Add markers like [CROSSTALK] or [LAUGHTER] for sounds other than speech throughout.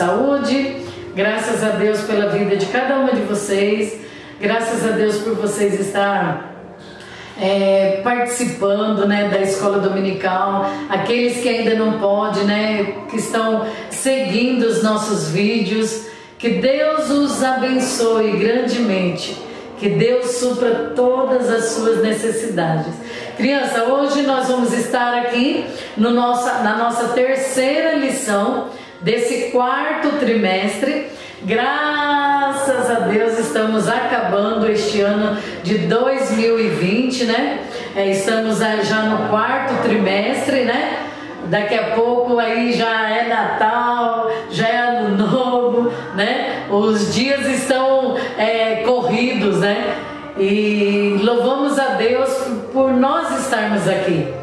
saúde? Graças a Deus pela vida de cada uma de vocês. Graças a Deus por vocês estar é, participando né, da escola dominical, aqueles que ainda não podem, né, que estão seguindo os nossos vídeos. Que Deus os abençoe grandemente. Que Deus supra todas as suas necessidades. Criança, hoje nós vamos estar aqui no nossa, na nossa terceira lição desse quarto trimestre. Graças a Deus estamos acabando este ano de 2020, né? É, estamos já no quarto trimestre, né? Daqui a pouco aí já é Natal, já é Ano Novo, né? Os dias estão é, corridos, né? E louvamos a Deus por nós estarmos aqui.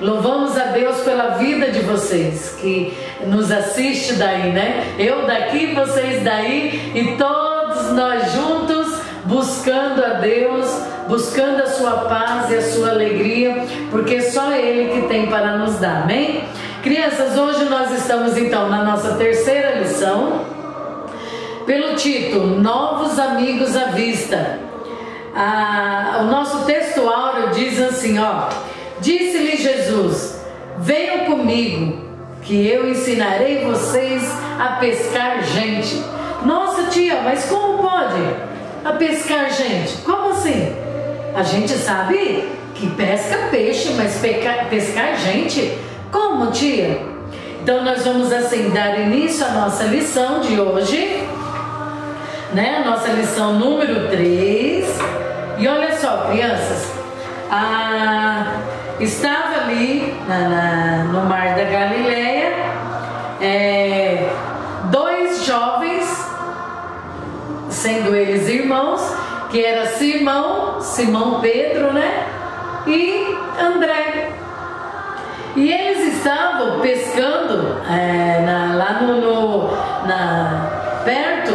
Louvamos a Deus pela vida de vocês que nos assiste daí, né? Eu daqui, vocês daí e todos nós juntos buscando a Deus, buscando a sua paz e a sua alegria, porque só Ele que tem para nos dar, amém? Crianças, hoje nós estamos então na nossa terceira lição, pelo título Novos Amigos à Vista. Ah, o nosso texto áureo diz assim, ó. Disse-lhe Jesus: Venham comigo, que eu ensinarei vocês a pescar gente. Nossa tia, mas como pode? A pescar gente? Como assim? A gente sabe que pesca peixe, mas pescar gente? Como, tia? Então nós vamos assim dar início à nossa lição de hoje, né? Nossa lição número 3. E olha só, crianças, a estava ali na, na, no mar da Galileia é, dois jovens, sendo eles irmãos, que era Simão, Simão Pedro, né? E André. E eles estavam pescando é, na, lá no, no na, perto,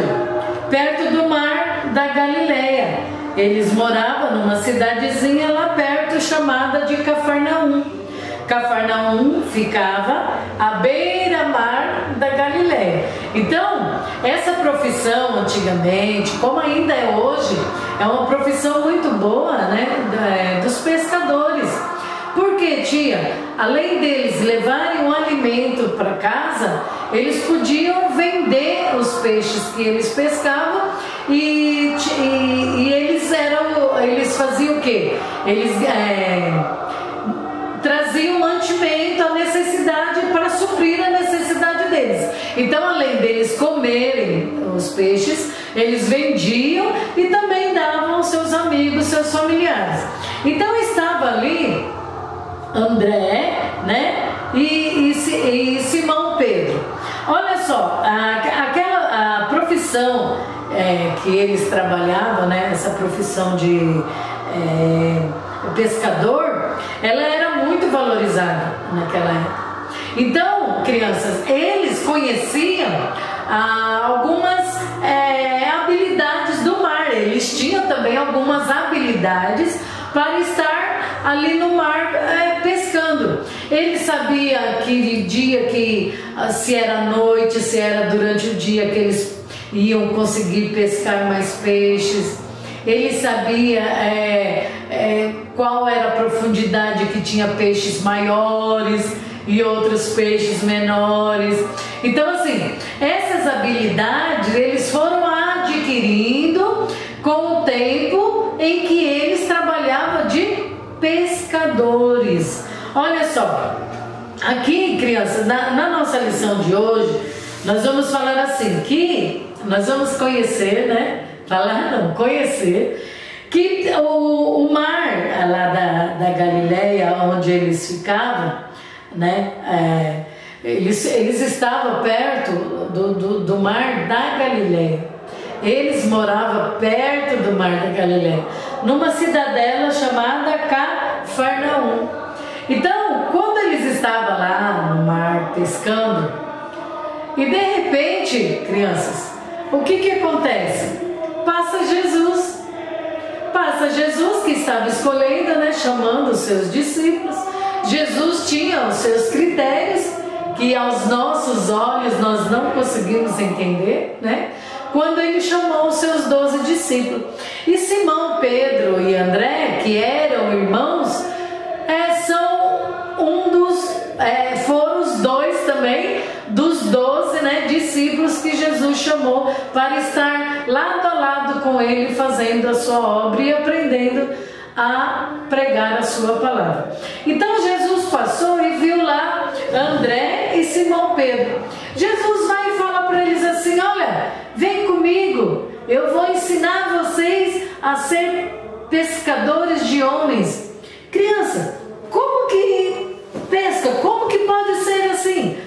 perto do mar da Galileia. Eles moravam numa cidadezinha lá perto chamada de Cafarnaum. Cafarnaum ficava à beira-mar da Galiléia. Então, essa profissão antigamente, como ainda é hoje, é uma profissão muito boa, né, dos pescadores. Porque, tia, além deles levarem o alimento para casa, eles podiam vender os peixes que eles pescavam e, e, e eles eram, eles faziam o quê? Eles é, traziam mantimento, a necessidade para suprir a necessidade deles. Então, além deles comerem os peixes, eles vendiam e também davam aos seus amigos, seus familiares. Então estava ali André, né? E, e, e Simão Pedro. Olha só, a, aquela a profissão é, que eles trabalhavam, né, essa profissão de é, pescador, ela era muito valorizada naquela época. Então, crianças, eles conheciam ah, algumas é, habilidades do mar, eles tinham também algumas habilidades para estar ali no mar é, pescando. Ele sabia que dia que ah, se era noite, se era durante o dia que eles iam conseguir pescar mais peixes. Ele sabia é, é, qual era a profundidade que tinha peixes maiores e outros peixes menores. Então, assim, essas habilidades eles foram adquirindo com o tempo em que eles trabalhavam de pescadores. Olha só, aqui, crianças, na, na nossa lição de hoje, nós vamos falar assim que nós vamos conhecer, né? Falar não, conhecer que o, o mar lá da, da Galileia, onde eles ficavam, né? É, eles, eles estavam perto do, do, do mar da Galileia. Eles moravam perto do mar da Galileia, numa cidadela chamada Cafarnaum. Então, quando eles estavam lá no mar pescando, e de repente, crianças, o que que acontece? Passa Jesus. Passa Jesus que estava escolhendo, né, chamando os seus discípulos, Jesus tinha os seus critérios que aos nossos olhos nós não conseguimos entender, né? Quando ele chamou os seus doze discípulos. E Simão, Pedro e André, que eram irmãos, que Jesus chamou para estar lado a lado com ele, fazendo a sua obra e aprendendo a pregar a sua palavra. Então Jesus passou e viu lá André e Simão Pedro. Jesus vai e fala para eles assim: Olha, vem comigo, eu vou ensinar vocês a ser pescadores de homens. Criança, como que pesca? Como que pode ser assim?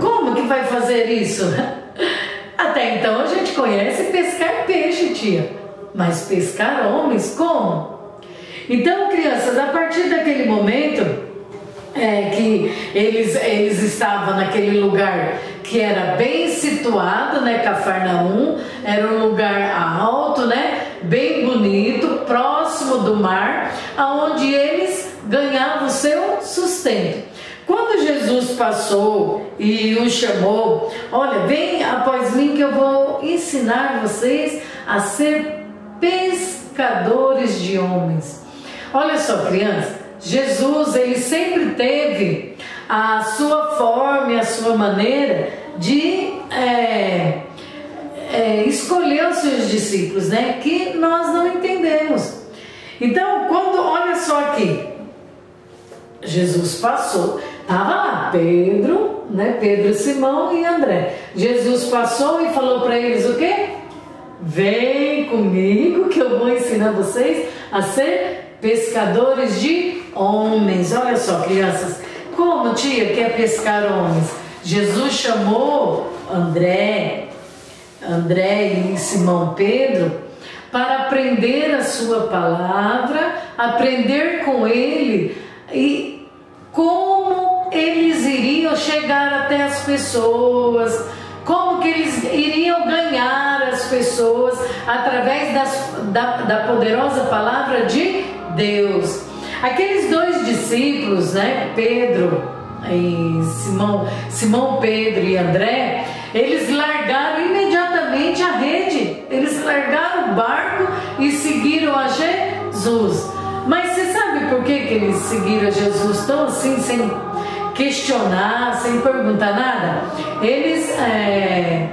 Como que vai fazer isso? [LAUGHS] Até então a gente conhece pescar peixe, tia, mas pescar homens como? Então, crianças, a partir daquele momento é, que eles, eles estavam naquele lugar que era bem situado, né? Cafarnaum, era um lugar alto, né? Bem bonito, próximo do mar, aonde eles ganhavam o seu sustento. Quando Jesus passou e os chamou, olha, vem após mim que eu vou ensinar vocês a ser pescadores de homens. Olha só, criança, Jesus ele sempre teve a sua forma a sua maneira de é, é, escolher os seus discípulos, né? Que nós não entendemos. Então, quando olha só aqui, Jesus passou, tava lá Pedro, né? Pedro, Simão e André. Jesus passou e falou para eles o quê? Vem comigo que eu vou ensinar vocês a ser pescadores de homens. Olha só, crianças, como tia quer pescar homens? Jesus chamou André, André e Simão Pedro para aprender a sua palavra, aprender com ele e como eles iriam chegar até as pessoas, como que eles iriam ganhar as pessoas através das, da, da poderosa palavra de Deus. Aqueles dois discípulos, né, Pedro e Simão, Simão Pedro e André, eles largaram imediatamente a rede, eles largaram o barco e seguiram a Jesus. Mas você sabe por que, que eles seguiram a Jesus tão assim, sem questionar, sem perguntar nada? Eles é,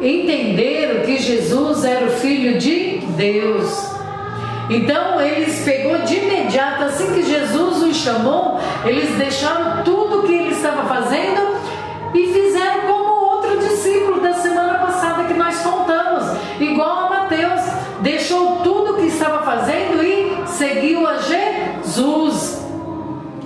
entenderam que Jesus era o Filho de Deus. Então eles pegou de imediato, assim que Jesus os chamou, eles deixaram tudo que ele estava fazendo e fizeram como outro discípulo da semana passada que nós contamos, igual a Mateus, deixou tudo que estava fazendo e seguiu a Jesus.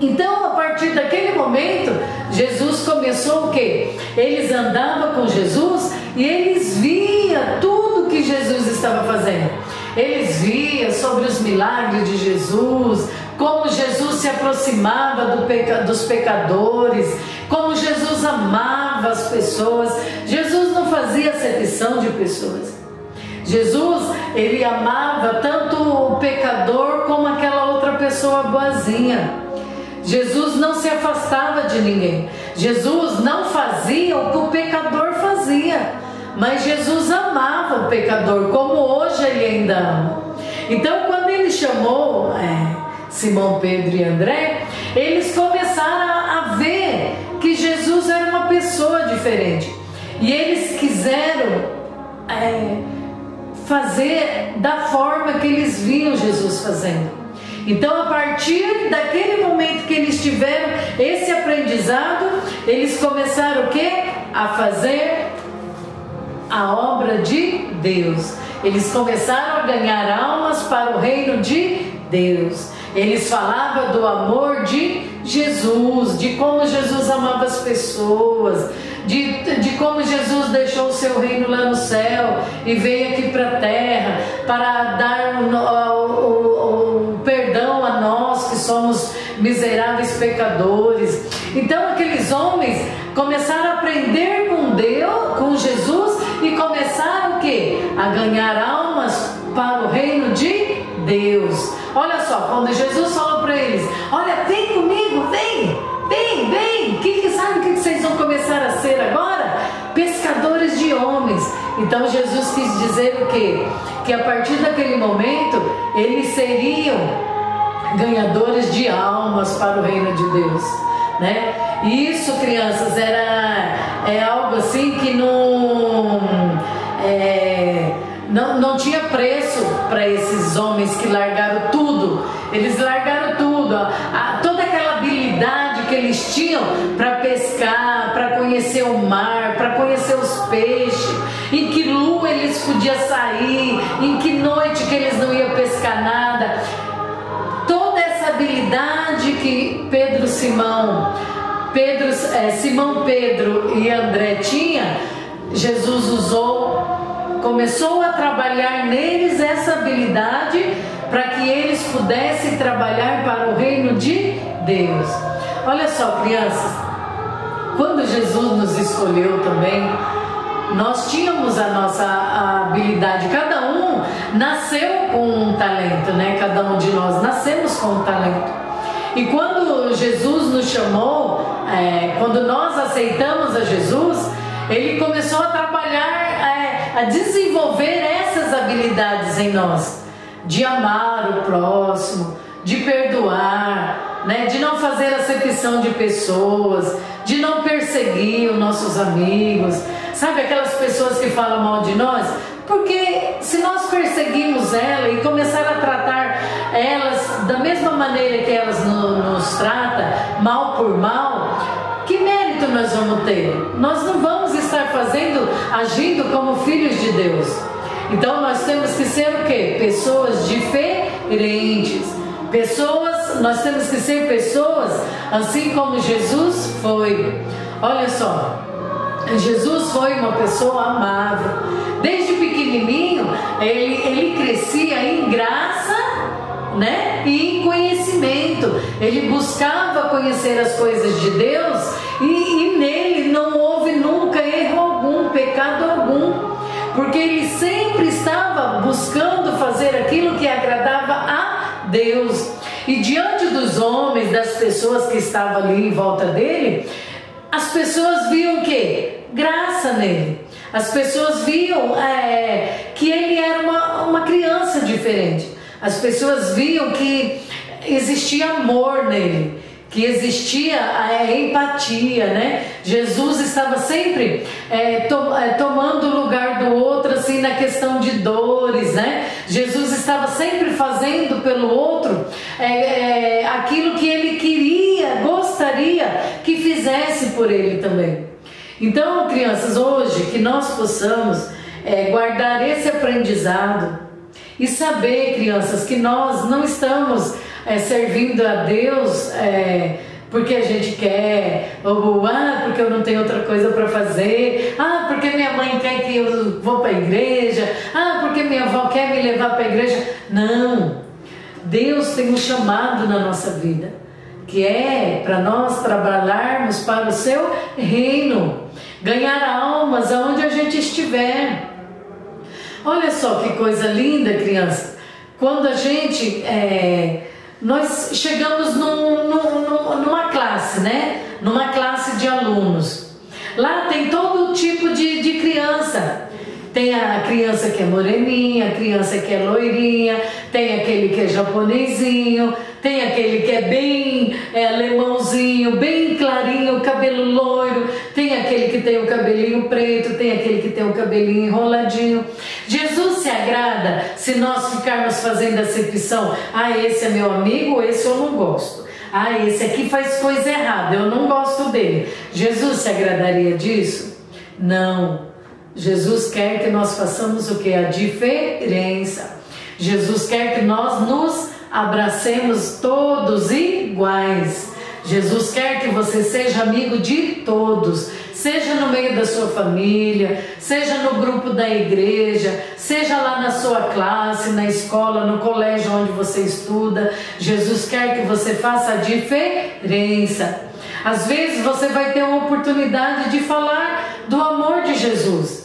Então, a partir daquele momento, Jesus começou o que? Eles andavam com Jesus e eles via tudo que Jesus estava fazendo. Eles viam sobre os milagres de Jesus, como Jesus se aproximava do peca, dos pecadores, como Jesus amava as pessoas. Jesus não fazia acepção de pessoas. Jesus, ele amava tanto o pecador como aquela outra pessoa boazinha. Jesus não se afastava de ninguém. Jesus não fazia o que o pecador fazia. Mas Jesus amava o pecador, como hoje ele ainda ama. Então, quando ele chamou é, Simão Pedro e André, eles começaram a ver que Jesus era uma pessoa diferente. E eles quiseram é, fazer da forma que eles viam Jesus fazendo. Então, a partir daquele momento que eles tiveram esse aprendizado, eles começaram o que? A fazer a obra de Deus. Eles começaram a ganhar almas para o reino de Deus. Eles falavam do amor de Jesus, de como Jesus amava as pessoas, de, de como Jesus deixou o seu reino lá no céu e veio aqui para a terra para dar miseráveis pecadores. Então aqueles homens começaram a aprender com Deus, com Jesus e começaram o quê? A ganhar almas para o reino de Deus. Olha só, quando Jesus falou para eles: Olha, vem comigo, vem. que, que sabe o que vocês vão começar a ser agora? Pescadores de homens. Então Jesus quis dizer o quê? Que a partir daquele momento eles seriam ganhadores de almas para o reino de Deus, né? Isso, crianças, era é algo assim que não é, não, não tinha preço para esses homens que largaram tudo. Eles largaram tudo, a, toda aquela habilidade que eles tinham para pescar, para conhecer o mar, para conhecer os peixes, em que lua eles podiam sair, em que noite que eles não iam pescar nada. Que Pedro Simão, Pedro, é, Simão Pedro e André tinha, Jesus usou começou a trabalhar neles essa habilidade para que eles pudessem trabalhar para o reino de Deus. Olha só, crianças, quando Jesus nos escolheu também, nós tínhamos a nossa habilidade, cada um nasceu com um talento, né? Cada um de nós nascemos com um talento. E quando Jesus nos chamou, é, quando nós aceitamos a Jesus, ele começou a trabalhar a desenvolver essas habilidades em nós, de amar o próximo, de perdoar, né, de não fazer acepção de pessoas, de não perseguir os nossos amigos, sabe aquelas pessoas que falam mal de nós? Porque se nós perseguimos ela e começar a tratar elas da mesma maneira que elas nos tratam, mal por mal, que mérito nós vamos ter? Nós não vamos estar fazendo, agindo como filhos de Deus. Então nós temos que ser o quê? Pessoas diferentes. Pessoas, nós temos que ser pessoas assim como Jesus foi. Olha só, Jesus foi uma pessoa amável. Desde pequenininho, ele, ele crescia em graça né? E em conhecimento. Ele buscava conhecer as coisas de Deus e, e nele não houve nunca erro algum, pecado algum. Porque ele sempre estava buscando fazer aquilo que agradava a Deus. E diante dos homens, das pessoas que estavam ali em volta dele, as pessoas viam que graça nele. As pessoas viam é, que ele era uma, uma criança diferente. As pessoas viam que existia amor nele, que existia é, empatia, né? Jesus estava sempre é, to, é, tomando o lugar do outro, assim, na questão de dores, né? Jesus estava sempre fazendo pelo outro é, é, aquilo que ele queria, gostaria que fizesse por ele também. Então, crianças, hoje que nós possamos é, guardar esse aprendizado e saber, crianças, que nós não estamos é, servindo a Deus é, porque a gente quer, ou ah, porque eu não tenho outra coisa para fazer, ah, porque minha mãe quer que eu vou para a igreja, ah, porque minha avó quer me levar para a igreja. Não. Deus tem um chamado na nossa vida, que é para nós trabalharmos para o seu reino, ganhar almas aonde a gente estiver. Olha só que coisa linda, criança. Quando a gente. É, nós chegamos num, num, numa classe, né? Numa classe de alunos. Lá tem todo tipo de, de criança. Tem a criança que é moreninha, a criança que é loirinha, tem aquele que é japonesinho, tem aquele que é bem é, alemãozinho, bem clarinho, cabelo loiro, tem aquele que tem o cabelinho preto, tem aquele que tem o cabelinho enroladinho. Jesus se agrada se nós ficarmos fazendo acepção, ah, esse é meu amigo, esse eu não gosto. Ah, esse aqui faz coisa errada, eu não gosto dele. Jesus se agradaria disso? Não. Jesus quer que nós façamos o que? A diferença. Jesus quer que nós nos abracemos todos iguais. Jesus quer que você seja amigo de todos, seja no meio da sua família, seja no grupo da igreja, seja lá na sua classe, na escola, no colégio onde você estuda. Jesus quer que você faça a diferença. Às vezes você vai ter uma oportunidade de falar do amor de Jesus.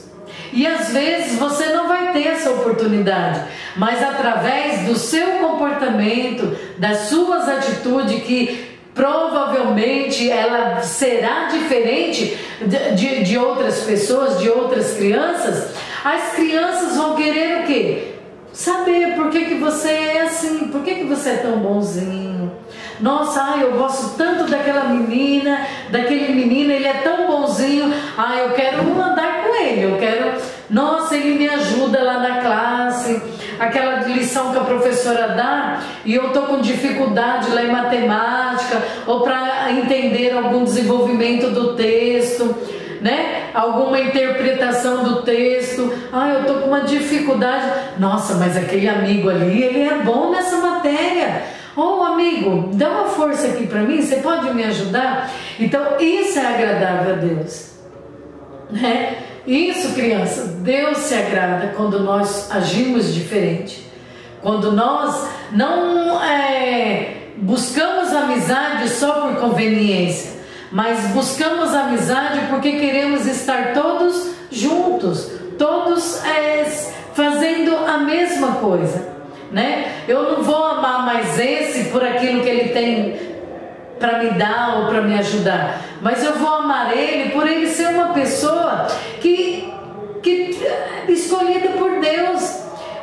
E às vezes você não vai ter essa oportunidade, mas através do seu comportamento, das suas atitudes que provavelmente ela será diferente de, de, de outras pessoas, de outras crianças, as crianças vão querer o quê? Saber por que, que você é assim, por que, que você é tão bonzinho. Nossa, ai, eu gosto tanto daquela menina, daquele menino, ele é tão bonzinho. Ah, eu quero andar ele, eu quero. Nossa, ele me ajuda lá na classe. Aquela lição que a professora dá e eu tô com dificuldade lá em matemática ou para entender algum desenvolvimento do texto né? Alguma interpretação do texto. Ah, eu tô com uma dificuldade. Nossa, mas aquele amigo ali, ele é bom nessa matéria. Oh, amigo, dá uma força aqui para mim, você pode me ajudar? Então, isso é agradável a Deus. Né? Isso, criança, Deus se agrada quando nós agimos diferente. Quando nós não é, buscamos amizade só por conveniência, mas buscamos amizade porque queremos estar todos juntos, todos é, fazendo a mesma coisa, né? Eu não vou amar mais esse por aquilo que ele tem para me dar ou para me ajudar, mas eu vou amar ele por ele ser uma pessoa que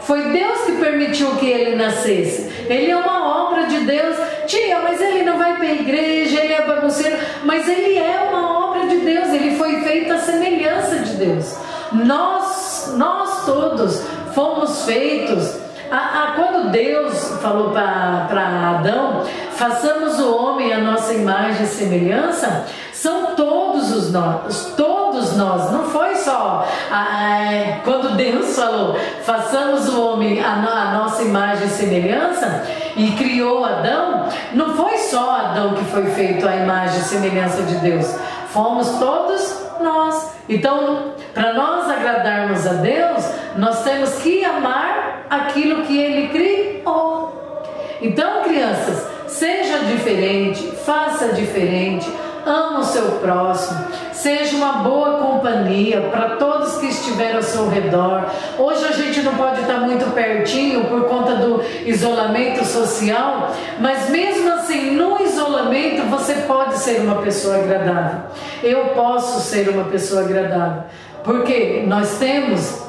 Foi Deus que permitiu que ele nascesse. Ele é uma obra de Deus. Tia, mas ele não vai para a igreja, ele é bagunceiro. Mas ele é uma obra de Deus. Ele foi feito à semelhança de Deus. Nós, nós todos fomos feitos. A, a, quando Deus falou para Adão, façamos o homem a nossa imagem e semelhança, são todos os nós, todos nós, não foi só a, quando Deus falou, façamos o homem a, a nossa imagem e semelhança e criou Adão, não foi só Adão que foi feito a imagem e semelhança de Deus, fomos todos nós. Então, para nós agradarmos a Deus, nós temos que amar aquilo que Ele criou. Então, crianças, seja diferente, faça diferente ama o seu próximo, seja uma boa companhia para todos que estiverem ao seu redor. Hoje a gente não pode estar muito pertinho por conta do isolamento social, mas mesmo assim, no isolamento, você pode ser uma pessoa agradável. Eu posso ser uma pessoa agradável, porque nós temos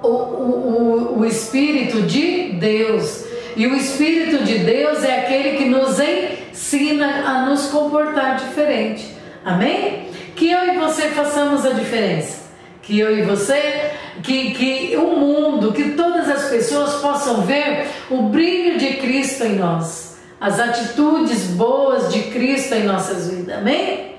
o, o, o Espírito de Deus. E o Espírito de Deus é aquele que nos ensina a nos comportar diferente. Amém? Que eu e você façamos a diferença. Que eu e você, que, que o mundo, que todas as pessoas possam ver o brilho de Cristo em nós. As atitudes boas de Cristo em nossas vidas. Amém?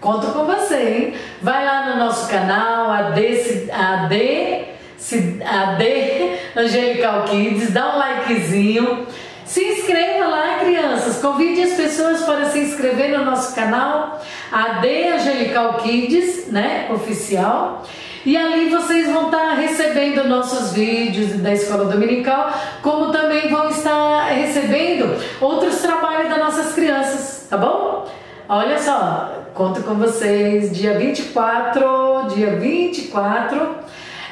Conto com você, hein? Vai lá no nosso canal, AD, AD se, a D Angelical Kids, dá um likezinho. Se inscreva lá, crianças. Convide as pessoas para se inscrever no nosso canal, AD Angelical Kids, né? Oficial. E ali vocês vão estar recebendo nossos vídeos da escola dominical, como também vão estar recebendo outros trabalhos das nossas crianças, tá bom? Olha só, conto com vocês dia 24, dia 24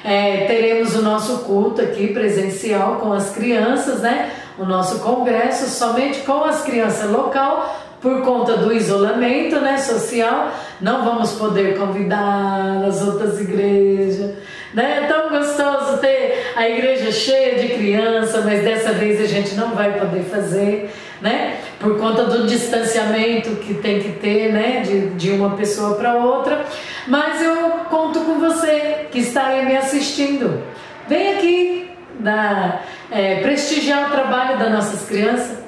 é, teremos o nosso culto aqui presencial com as crianças, né? O nosso congresso somente com as crianças local por conta do isolamento, né, social. Não vamos poder convidar as outras igrejas. Né? É tão gostoso ter a igreja cheia de criança, mas dessa vez a gente não vai poder fazer, né? Por conta do distanciamento que tem que ter, né? De, de uma pessoa para outra. Mas eu conto com você que está aí me assistindo. Vem aqui na, é, prestigiar o trabalho das nossas crianças.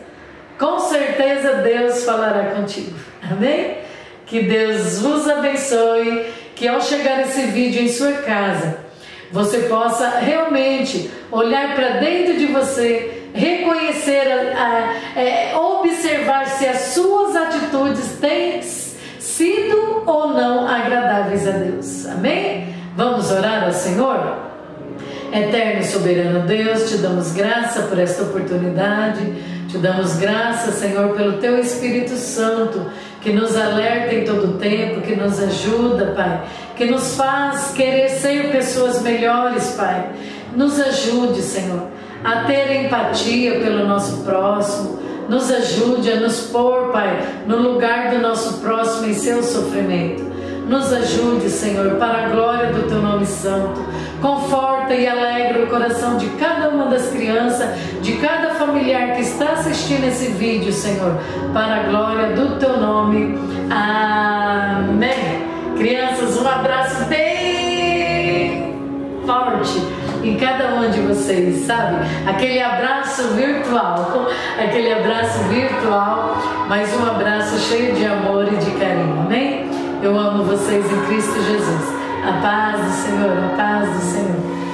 Com certeza Deus falará contigo. Amém? Que Deus vos abençoe. Que ao chegar esse vídeo em sua casa, você possa realmente olhar para dentro de você, reconhecer, a, a, é, observar se as suas atitudes têm sido ou não agradáveis a Deus. Amém? Vamos orar ao Senhor? Eterno e soberano Deus, te damos graça por esta oportunidade, te damos graça, Senhor, pelo teu Espírito Santo que nos alerta em todo o tempo, que nos ajuda, Pai, que nos faz querer ser pessoas melhores, Pai. Nos ajude, Senhor, a ter empatia pelo nosso próximo, nos ajude a nos pôr, Pai, no lugar do nosso próximo em seu sofrimento. Nos ajude, Senhor, para a glória do Teu nome santo. Conforta e alegra o coração de cada uma das crianças, de cada familiar que está assistindo esse vídeo, Senhor, para a glória do Teu nome. Amém. Crianças, um abraço bem forte em cada um de vocês, sabe? Aquele abraço virtual, [LAUGHS] aquele abraço virtual, mas um abraço cheio de amor e de carinho, amém? Eu amo vocês em Cristo Jesus. A paz do Senhor, a paz do Senhor.